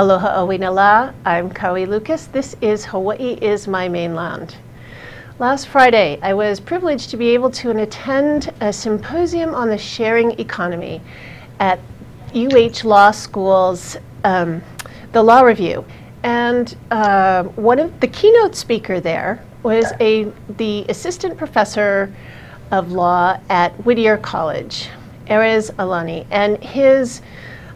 Aloha Awinala. I'm Kaui Lucas. This is Hawaii is my mainland. Last Friday, I was privileged to be able to attend a symposium on the sharing economy at UH Law School's um, The Law Review. And uh, one of the keynote speaker there was a the assistant professor of law at Whittier College, Erez Aloni, and his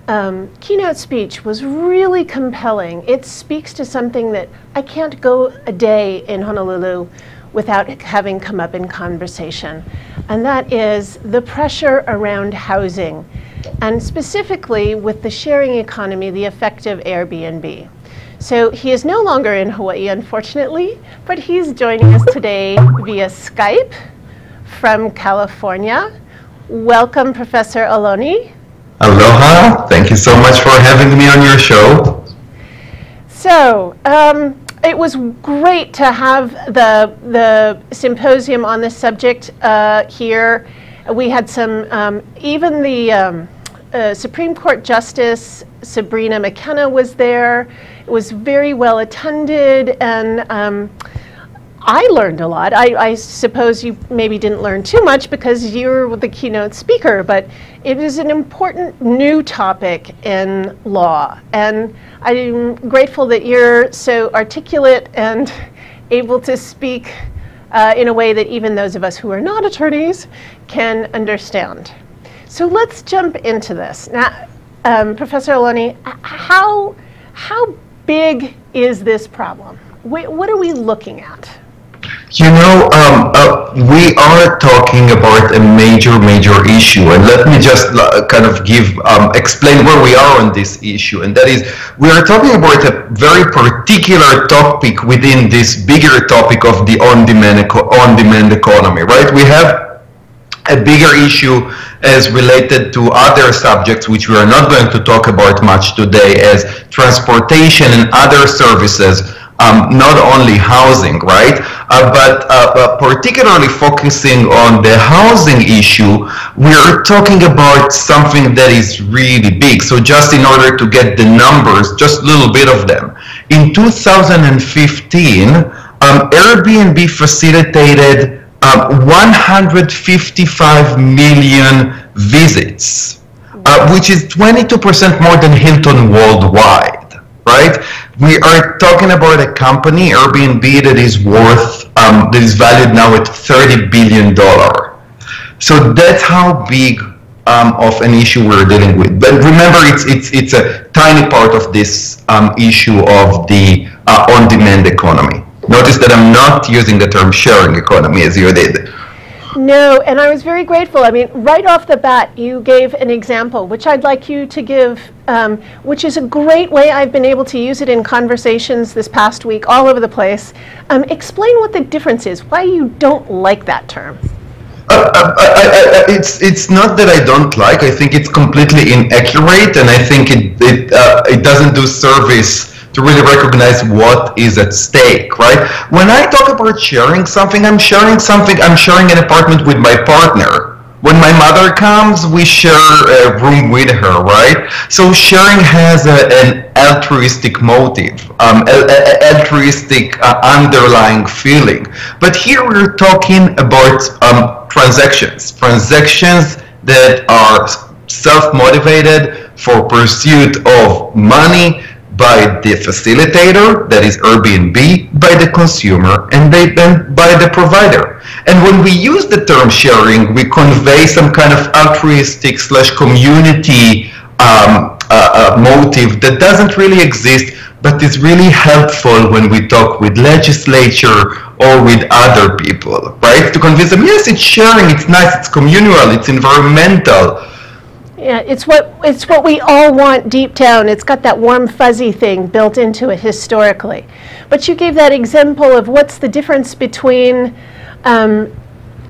um, keynote speech was really compelling. It speaks to something that I can't go a day in Honolulu without having come up in conversation, and that is the pressure around housing, and specifically with the sharing economy, the effect of Airbnb. So he is no longer in Hawaii, unfortunately, but he's joining us today via Skype from California. Welcome, Professor Aloni. Aloha. Thank you so much for having me on your show. So, um, it was great to have the, the symposium on this subject uh, here. We had some, um, even the um, uh, Supreme Court Justice Sabrina McKenna was there. It was very well attended and um, I learned a lot. I, I, suppose you maybe didn't learn too much because you were the keynote speaker, but it is an important new topic in law. And I'm grateful that you're so articulate and able to speak uh, in a way that even those of us who are not attorneys can understand. So let's jump into this. Now, um, Professor Aloni, how, how big is this problem? Wh what are we looking at? You know, um, uh, we are talking about a major, major issue, and let me just uh, kind of give, um, explain where we are on this issue, and that is, we are talking about a very particular topic within this bigger topic of the on-demand on-demand economy, right? We have a bigger issue as related to other subjects which we are not going to talk about much today as transportation and other services um, not only housing, right? Uh, but uh, particularly focusing on the housing issue, we're talking about something that is really big. So just in order to get the numbers, just a little bit of them. In 2015, um, Airbnb facilitated um, 155 million visits, uh, which is 22% more than Hilton worldwide right? We are talking about a company, Airbnb, that is worth, um, that is valued now at $30 billion. So that's how big um, of an issue we're dealing with. But remember, it's, it's, it's a tiny part of this um, issue of the uh, on-demand economy. Notice that I'm not using the term sharing economy as you did. No, and I was very grateful. I mean, right off the bat, you gave an example, which I'd like you to give, um, which is a great way I've been able to use it in conversations this past week all over the place. Um, explain what the difference is, why you don't like that term. Uh, uh, I, I, it's it's not that I don't like. I think it's completely inaccurate, and I think it it uh, it doesn't do service to really recognize what is at stake, right? When I talk about sharing something, I'm sharing something, I'm sharing an apartment with my partner. When my mother comes, we share a room with her, right? So sharing has a, an altruistic motive, um, a, a, altruistic uh, underlying feeling. But here we're talking about um, transactions, transactions that are self-motivated for pursuit of money, by the facilitator, that is Airbnb, by the consumer, and they, then by the provider. And when we use the term sharing, we convey some kind of altruistic slash community um, uh, uh, motive that doesn't really exist, but is really helpful when we talk with legislature or with other people, right? To convince them, yes, it's sharing, it's nice, it's communal, it's environmental, yeah, it's what it's what we all want deep down. It's got that warm fuzzy thing built into it historically. But you gave that example of what's the difference between um,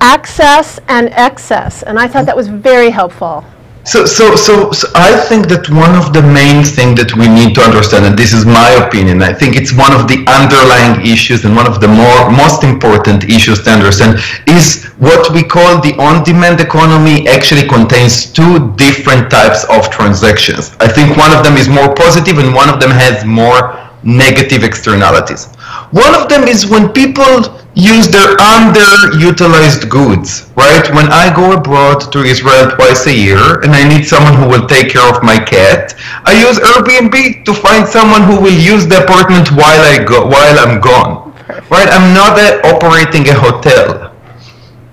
access and excess, and I thought that was very helpful. So, so, so, so, I think that one of the main things that we need to understand, and this is my opinion, I think it's one of the underlying issues and one of the more most important issues to understand is what we call the on-demand economy actually contains two different types of transactions. I think one of them is more positive and one of them has more negative externalities. One of them is when people use their underutilized goods, right? When I go abroad to Israel twice a year and I need someone who will take care of my cat, I use Airbnb to find someone who will use the apartment while I go while I'm gone. Right? I'm not operating a hotel.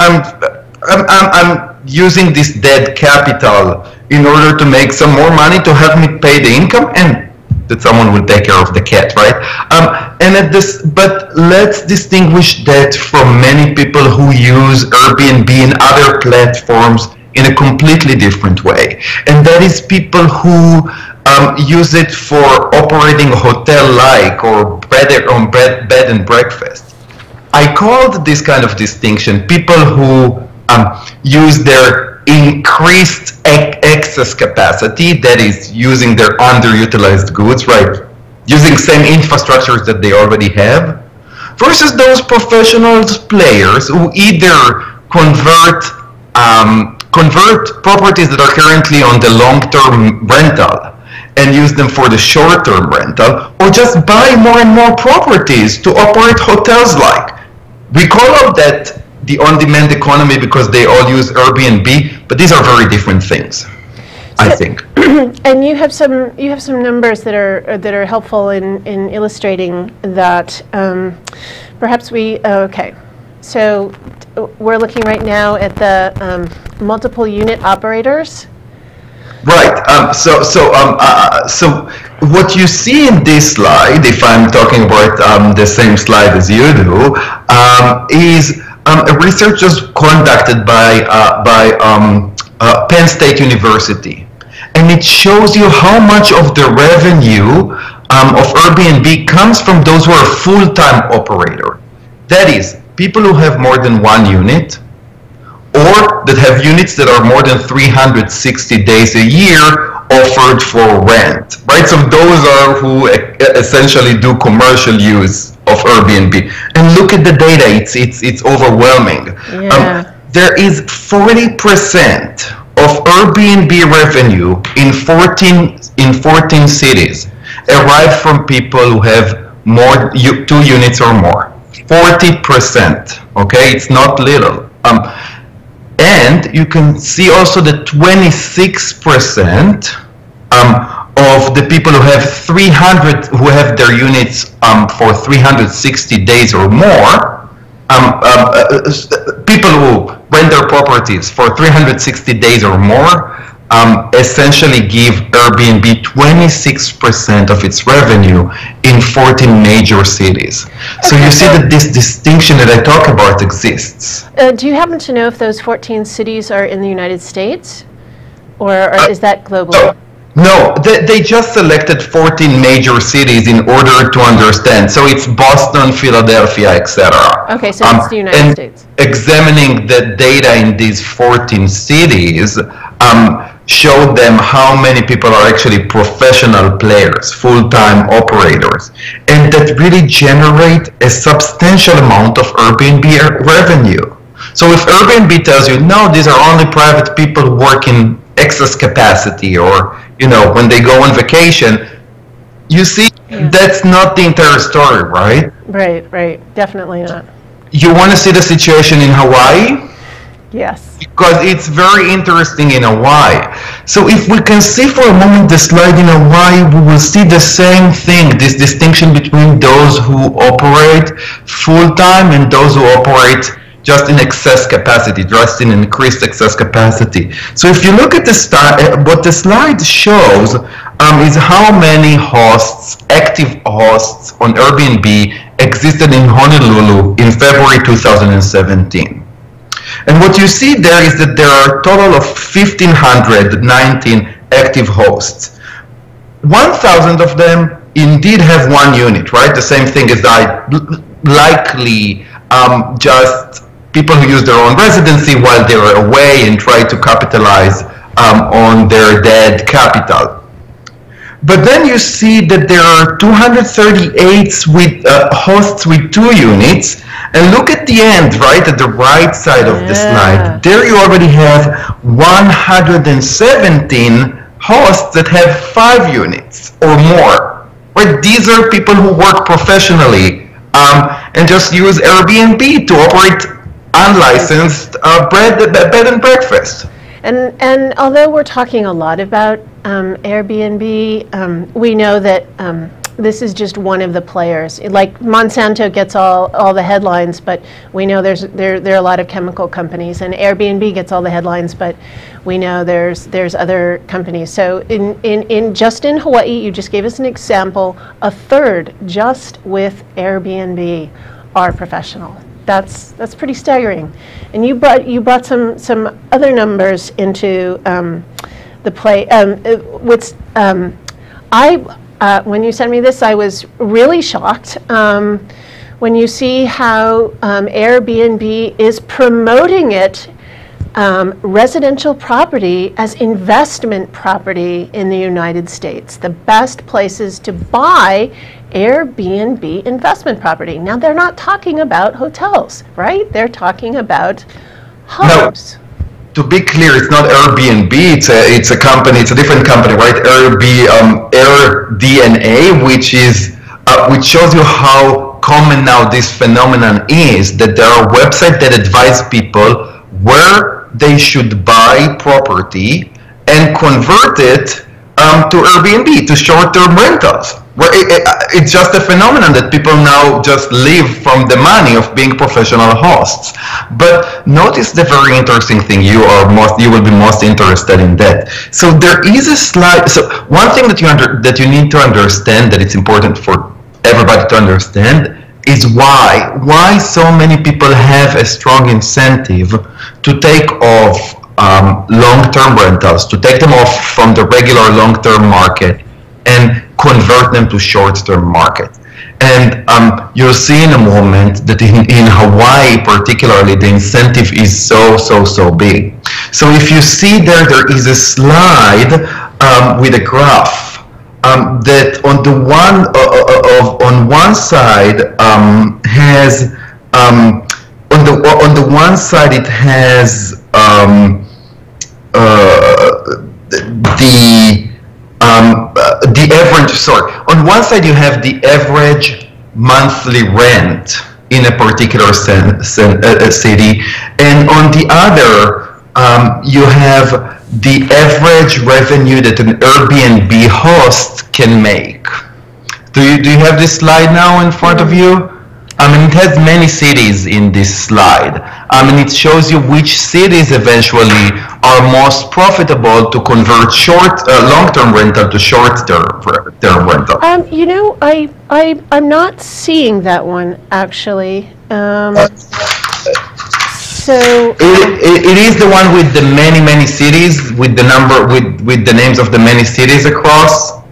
I'm, I'm, I'm, I'm using this dead capital in order to make some more money to help me pay the income and that someone will take care of the cat, right? Um, and at this, but let's distinguish that from many people who use Airbnb and other platforms in a completely different way, and that is people who um, use it for operating hotel-like or bed on bed, bed and breakfast. I called this kind of distinction people who um, use their increased excess capacity that is using their underutilized goods, right? Using same infrastructures that they already have, versus those professional players who either convert um, convert properties that are currently on the long-term rental and use them for the short-term rental, or just buy more and more properties to operate hotels like. We call out that the on-demand economy because they all use Airbnb, but these are very different things. I think. and you have some you have some numbers that are that are helpful in in illustrating that. Um, perhaps we oh, okay. So we're looking right now at the um, multiple unit operators. Right. Um, so so um, uh, so what you see in this slide, if I'm talking about um, the same slide as you do, um, is um, a research was conducted by, uh, by um, uh, Penn State University. And it shows you how much of the revenue um, of Airbnb comes from those who are full-time operator. That is, people who have more than one unit or that have units that are more than 360 days a year offered for rent, right? So those are who essentially do commercial use of Airbnb. And look at the data; it's it's it's overwhelming. Yeah. Um, there is 40% of Airbnb revenue in 14 in 14 cities arrive from people who have more two units or more. 40%. Okay, it's not little. Um, and you can see also that 26% um, of the people who have 300 who have their units um, for 360 days or more um, uh, uh, people who rent their properties for 360 days or more um, essentially give Airbnb 26% of its revenue in 14 major cities. So you see so that this distinction that I talk about exists. Uh, do you happen to know if those 14 cities are in the United States? Or, or uh, is that global? So no, they, they just selected 14 major cities in order to understand. So it's Boston, Philadelphia, etc. Okay, so um, it's the United and States. Examining the data in these 14 cities um, showed them how many people are actually professional players, full-time operators, and that really generate a substantial amount of Airbnb revenue. So if Airbnb tells you, no, these are only private people working excess capacity or you know when they go on vacation you see yeah. that's not the entire story right? Right right. Definitely not. You want to see the situation in hawaii? Yes. Because it's very interesting in hawaii. So if we can see for a moment the slide in hawaii we will see the same thing this distinction between those who operate full-time and those who operate just in excess capacity, just in increased excess capacity. So if you look at the uh, what the slide shows um, is how many hosts, active hosts on Airbnb existed in Honolulu in February 2017. And what you see there is that there are a total of 1,519 active hosts. 1,000 of them indeed have one unit, right? The same thing as I likely um, just people who use their own residency while they're away and try to capitalize um, on their dead capital. But then you see that there are 238 with uh, hosts with two units. And look at the end, right, at the right side of the slide. There you already have 117 hosts that have five units or more. Right? These are people who work professionally um, and just use Airbnb to operate unlicensed uh, bread, bed and breakfast. And, and although we're talking a lot about um, Airbnb, um, we know that um, this is just one of the players. Like Monsanto gets all, all the headlines, but we know there's there there are a lot of chemical companies, and Airbnb gets all the headlines, but we know there's there's other companies. So in in, in just in Hawaii, you just gave us an example. A third just with Airbnb are professional. That's that's pretty staggering. And you brought you brought some some other numbers into um, the play. Um, which um, I uh, when you sent me this, I was really shocked. Um, when you see how um, Airbnb is promoting it, um, residential property as investment property in the United States, the best places to buy Airbnb investment property. Now, they're not talking about hotels, right? They're talking about homes. No to be clear, it's not Airbnb. It's a it's a company. It's a different company, right? Airbnb, um, AirDNA, which is uh, which shows you how common now this phenomenon is. That there are websites that advise people where they should buy property and convert it um, to Airbnb to short-term rentals. Where it, it, it's just a phenomenon that people now just live from the money of being professional hosts. But notice the very interesting thing. You are most, you will be most interested in that. So there is a slide. So one thing that you under, that you need to understand that it's important for everybody to understand is why why so many people have a strong incentive to take off um, long-term rentals, to take them off from the regular long-term market and convert them to short-term market. And um, you'll see in a moment that in, in Hawaii particularly, the incentive is so, so, so big. So if you see there, there is a slide um, with a graph um, that on the one uh, uh of on one side um, has um, on the on the one side it has um, uh, the um, uh, the average, sorry, on one side you have the average monthly rent in a particular uh, uh, city, and on the other um, you have the average revenue that an Airbnb host can make. Do you, do you have this slide now in front of you? I mean, it has many cities in this slide. I mean, it shows you which cities eventually are most profitable to convert short, uh, long-term rental to short-term term rental. Um, you know, I, I, I'm not seeing that one actually. Um, so it, it, it is the one with the many, many cities, with the number, with, with the names of the many cities across.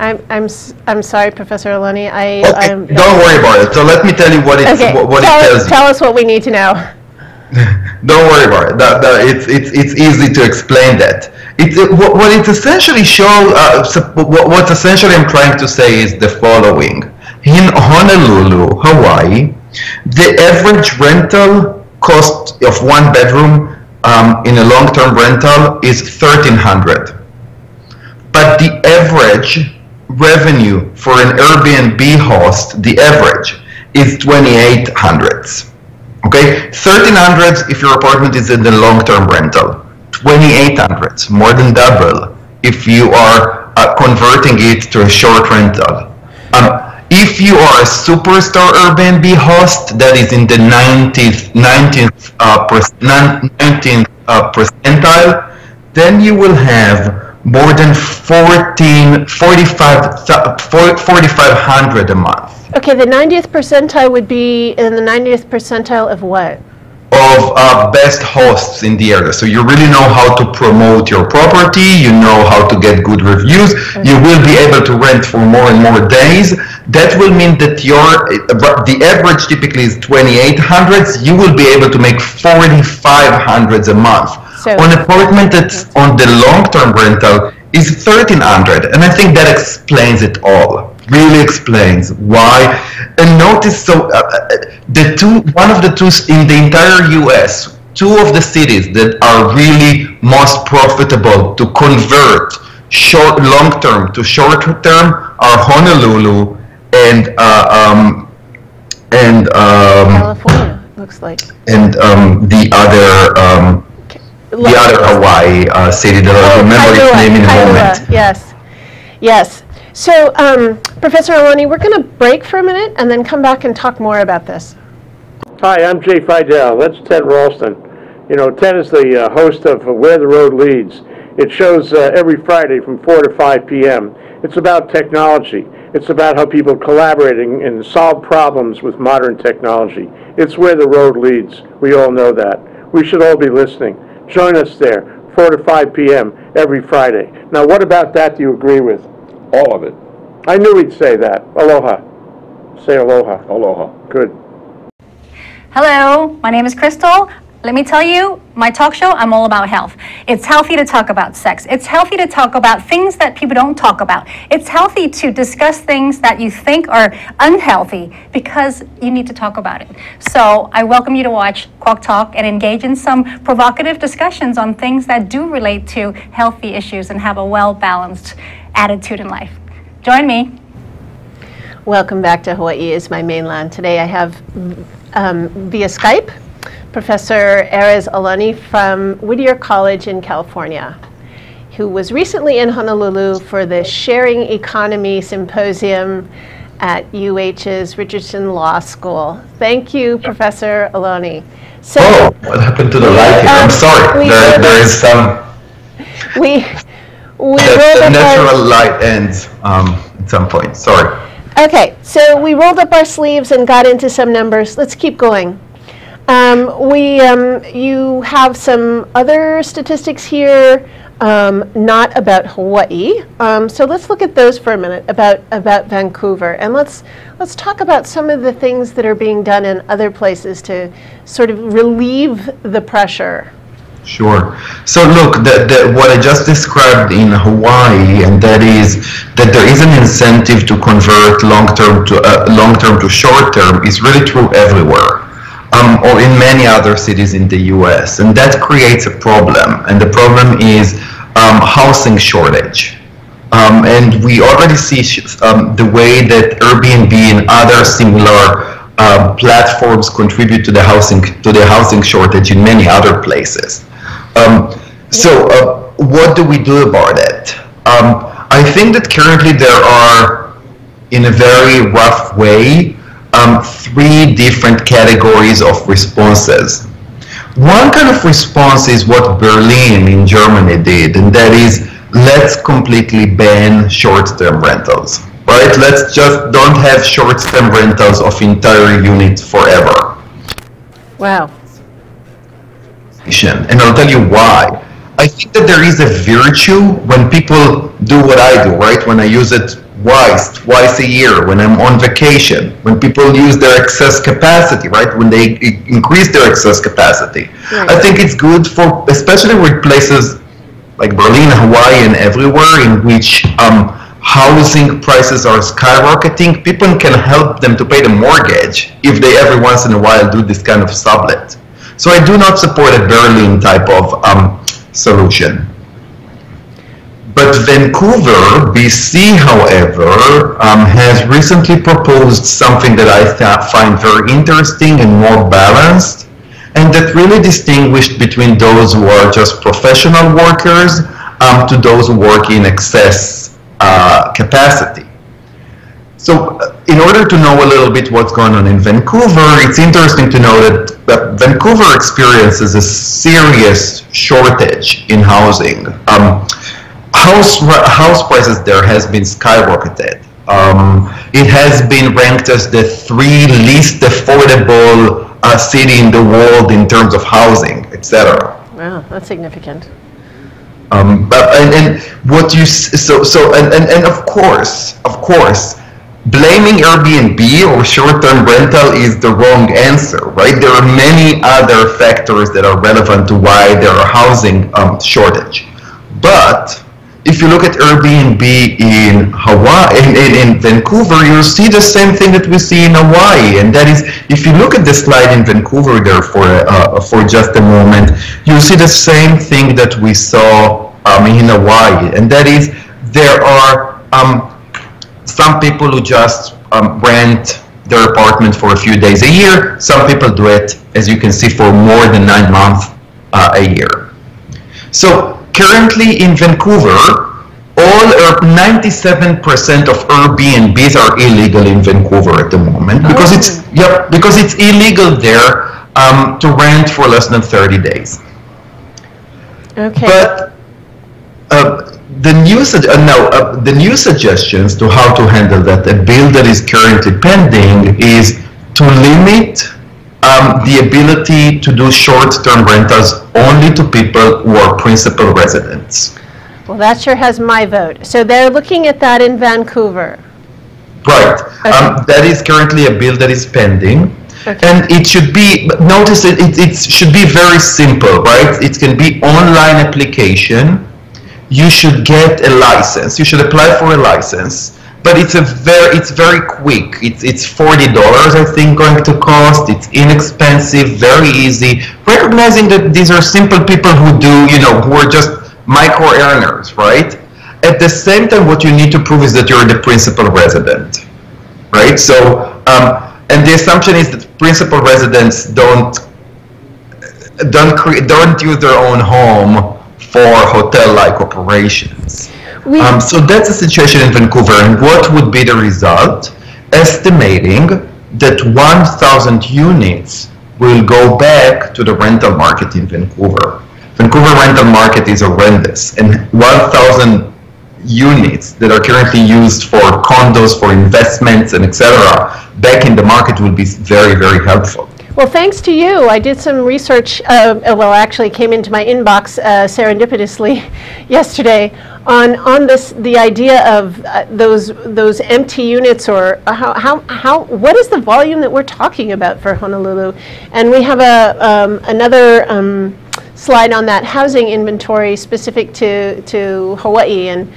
I'm, I'm, I'm sorry, Professor Aloni. I, okay, I'm, don't worry about it. So let me tell you what, it's, okay. what, what tell it tells us, Tell us what we need to know. don't worry about it. That, that, it's, it's, it's easy to explain that. It, what, what it essentially shows, uh, what, what essentially I'm trying to say is the following. In Honolulu, Hawaii, the average rental cost of one bedroom um, in a long-term rental is 1300 but the average revenue for an Airbnb host, the average, is 2800s. Okay, 1300s if your apartment is in the long-term rental, 2800s, more than double if you are uh, converting it to a short rental. Um, if you are a superstar Airbnb host that is in the 90th, 19th, uh, 19th uh, percentile, then you will have more than 14, 45, 4,500 a month. Okay, the 90th percentile would be in the 90th percentile of what? Of uh, best hosts in the area. So you really know how to promote your property, you know how to get good reviews, you will be able to rent for more and more days. That will mean that your the average typically is 2800s, you will be able to make 4500s a month. So, on an apartment that's on the long-term rental is 1300 and I think that explains it all really explains why. And notice, so uh, uh, the two, one of the two in the entire U.S., two of the cities that are really most profitable to convert short, long term to short term are Honolulu and uh, um, and um, California looks like and um, the other. Um, the other Hawaii uh, city that I'll oh, remember its name in a moment. Yes, yes. So, um, Professor Aloni, we're going to break for a minute and then come back and talk more about this. Hi, I'm Jay Fidel. That's Ted Ralston. You know, Ted is the uh, host of Where the Road Leads. It shows uh, every Friday from 4 to 5 p.m. It's about technology. It's about how people collaborating and solve problems with modern technology. It's where the road leads. We all know that. We should all be listening. Join us there, 4 to 5 p.m. every Friday. Now, what about that do you agree with? All of it. I knew he'd say that. Aloha. Say aloha. Aloha. Good. Hello, my name is Crystal. Let me tell you, my talk show, I'm all about health. It's healthy to talk about sex. It's healthy to talk about things that people don't talk about. It's healthy to discuss things that you think are unhealthy because you need to talk about it. So I welcome you to watch Quack Talk and engage in some provocative discussions on things that do relate to healthy issues and have a well balanced attitude in life. Join me. Welcome back to Hawaii is my mainland. Today I have um, via Skype Professor Erez Aloni from Whittier College in California, who was recently in Honolulu for the Sharing Economy Symposium at UH's Richardson Law School. Thank you, Professor Aloni. So, oh, what happened to the lighting? Um, I'm sorry. There, there is some. We we the, the natural our, light ends um, at some point. Sorry. Okay, so we rolled up our sleeves and got into some numbers. Let's keep going. Um, we, um, you have some other statistics here, um, not about Hawaii. Um, so let's look at those for a minute about about Vancouver, and let's let's talk about some of the things that are being done in other places to sort of relieve the pressure Sure. So look, the, the, what I just described in Hawaii, and that is that there is an incentive to convert long-term to uh, long-term to short-term, is really true everywhere, um, or in many other cities in the U.S. And that creates a problem, and the problem is um, housing shortage. Um, and we already see um, the way that Airbnb and other similar uh, platforms contribute to the housing to the housing shortage in many other places. Um, so uh, what do we do about it? Um, I think that currently there are, in a very rough way, um, three different categories of responses. One kind of response is what Berlin in Germany did, and that is let's completely ban short-term rentals. Right? Let's just don't have short-term rentals of entire units forever. Wow and I'll tell you why. I think that there is a virtue when people do what I do, right? When I use it twice, twice a year, when I'm on vacation, when people use their excess capacity, right? When they increase their excess capacity. Right. I think it's good for, especially with places like Berlin, Hawaii, and everywhere in which um, housing prices are skyrocketing, people can help them to pay the mortgage if they every once in a while do this kind of sublet. So I do not support a Berlin type of um, solution. But Vancouver, BC, however, um, has recently proposed something that I find very interesting and more balanced, and that really distinguished between those who are just professional workers um, to those who work in excess uh, capacity. So uh, in order to know a little bit what's going on in Vancouver, it's interesting to know that, that Vancouver experiences a serious shortage in housing. Um, house, house prices there has been skyrocketed. Um, it has been ranked as the three least affordable uh, city in the world in terms of housing, etc. Wow, that's significant. Um, but and, and what you so so and, and, and of course of course blaming Airbnb or short-term rental is the wrong answer, right? There are many other factors that are relevant to why there are housing um, shortage. But if you look at Airbnb in Hawaii, in, in, Vancouver, you'll see the same thing that we see in Hawaii, and that is, if you look at the slide in Vancouver there for uh, for just a moment, you'll see the same thing that we saw um, in Hawaii, and that is there are um, some people who just um, rent their apartment for a few days a year. Some people do it, as you can see, for more than nine months uh, a year. So currently in Vancouver, all 97% of Airbnbs are illegal in Vancouver at the moment because oh. it's yep because it's illegal there um, to rent for less than 30 days. Okay. But uh, the new uh, no, uh, the new suggestions to how to handle that, a bill that is currently pending, is to limit um, the ability to do short-term rentals only to people who are principal residents. Well, that sure has my vote. So they're looking at that in Vancouver. Right. Okay. Um, that is currently a bill that is pending. Okay. And it should be, notice it, it, it should be very simple, right? It can be online application you should get a license. You should apply for a license. But it's a very it's very quick. It's it's forty dollars I think going to cost. It's inexpensive, very easy. Recognizing that these are simple people who do you know who are just micro earners, right? At the same time, what you need to prove is that you're the principal resident, right? So, um, and the assumption is that principal residents don't don't create don't use their own home for hotel-like operations. Um, so that's the situation in Vancouver. And what would be the result? Estimating that 1,000 units will go back to the rental market in Vancouver. Vancouver rental market is horrendous, and 1,000 units that are currently used for condos, for investments, and etc., back in the market will be very, very helpful. Well, thanks to you, I did some research, uh, uh, well, actually came into my inbox uh, serendipitously yesterday on, on this, the idea of uh, those, those empty units or how, how, how, what is the volume that we're talking about for Honolulu? And we have a, um, another um, slide on that housing inventory specific to, to Hawaii. And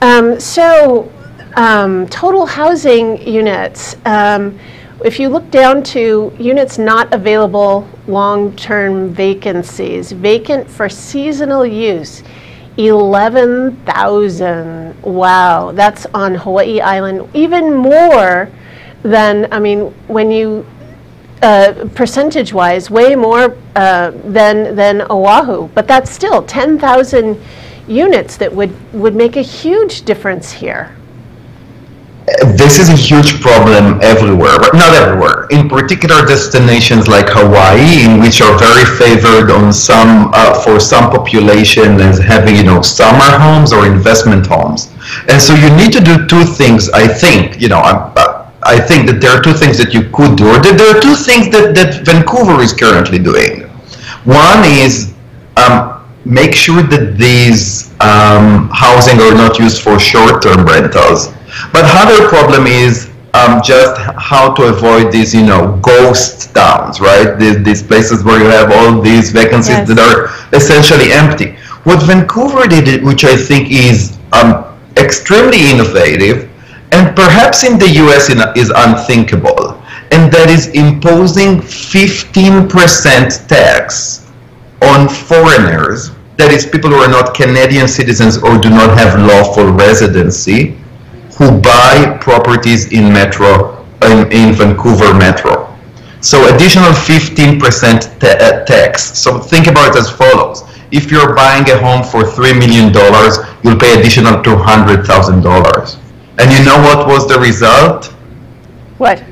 um, so um, total housing units, um, if you look down to units not available long-term vacancies, vacant for seasonal use, 11,000. Wow, that's on Hawaii Island. Even more than, I mean, when you, uh, percentage-wise, way more uh, than, than Oahu. But that's still 10,000 units that would, would make a huge difference here this is a huge problem everywhere, but not everywhere. In particular, destinations like Hawaii, in which are very favored on some uh, for some population as having you know summer homes or investment homes, and so you need to do two things. I think you know. Uh, I think that there are two things that you could do, or that there are two things that, that Vancouver is currently doing. One is um, make sure that these um, housing are not used for short-term rentals but another problem is um, just how to avoid these, you know, ghost towns, right? These, these places where you have all these vacancies yes. that are essentially empty. What Vancouver did, which I think is um, extremely innovative, and perhaps in the US is unthinkable, and that is imposing 15% tax on foreigners, that is people who are not Canadian citizens or do not have lawful residency, who buy properties in Metro, in, in Vancouver Metro. So additional 15% ta uh, tax. So think about it as follows. If you're buying a home for $3 million, you'll pay additional $200,000. And you know what was the result? What?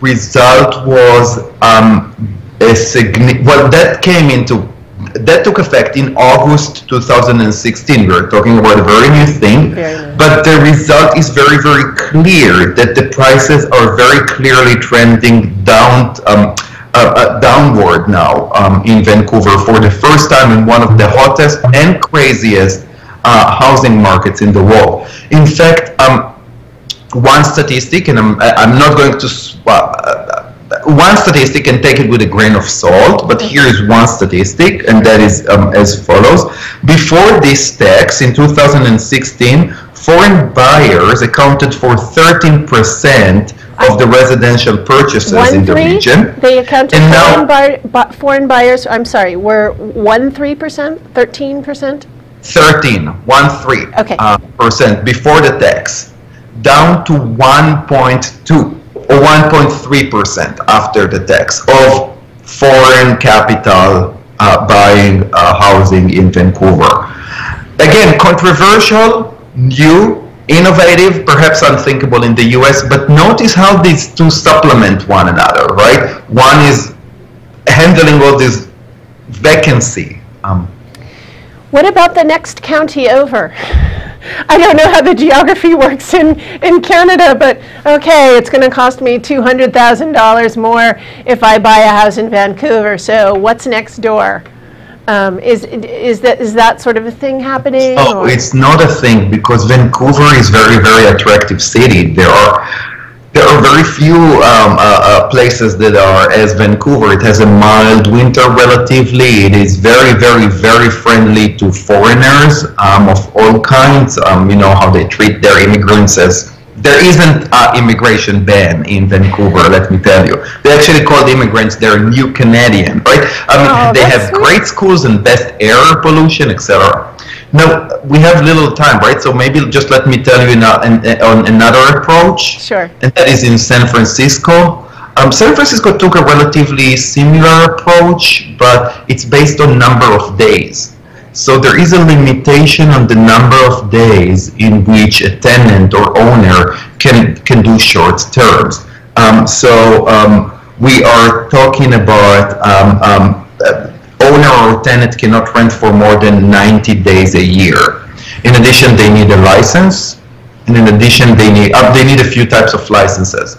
Result was um, a significant, well, that came into that took effect in August 2016. We're talking about a very new thing, very but the result is very, very clear that the prices are very clearly trending down, um, uh, uh, downward now um, in Vancouver for the first time in one of the hottest and craziest uh, housing markets in the world. In fact, um, one statistic, and I'm, I'm not going to, uh, one statistic and take it with a grain of salt, but here is one statistic, and that is um, as follows. Before this tax in 2016, foreign buyers accounted for 13% of the residential purchases One in the three? region. They accounted And now- foreign, buy, foreign buyers. I'm sorry. Were one three percent, thirteen percent? 13, one three Okay. uh, percent before the tax, down to 1.2 or 1.3 percent after the tax of foreign capital uh, buying uh, housing in Vancouver. Again, controversial, new, innovative, perhaps unthinkable in the US, but notice how these two supplement one another, right? One is handling all this vacancy. Um, What about the next county over? I don't know how the geography works in, in Canada, but okay, it's going to cost me $200,000 more if I buy a house in Vancouver. So what's next door? Um, is, is, that, is that sort of a thing happening? Oh, or- it's not a thing because Vancouver is very, very attractive city. There are there are very few um, uh, uh, places that are as Vancouver. It has a mild winter relatively. It is very, very, very friendly to foreigners um, of all kinds. Um, you know how they treat their immigrants as. There isn't an immigration ban in Vancouver, let me tell you. They actually call the immigrants their new Canadian, right? I mean, Oh, they have sweet. great schools and best air pollution, etc. Now, we have little time, right? So maybe just let me tell you now an, on another approach. Sure. And that is in San Francisco. Um, San Francisco took a relatively similar approach, but it's based on number of days. So there is a limitation on the number of days in which a tenant or owner can can do short terms. Um, so um, we are talking about um, um, uh, owner or tenant cannot rent for more than 90 days a year. In addition, they need a license, and in addition, they need uh, they need a few types of licenses.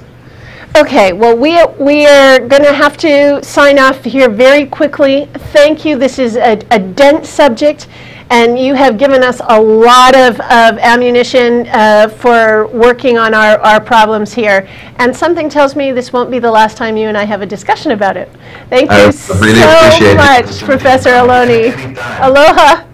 Okay, well, we, we are going to have to sign off here very quickly. Thank you. This is a, a dense subject, and you have given us a lot of, of ammunition uh, for working on our, our problems here. And something tells me this won't be the last time you and I have a discussion about it. Thank I you really so appreciate it. much, Professor Aloni. Aloha.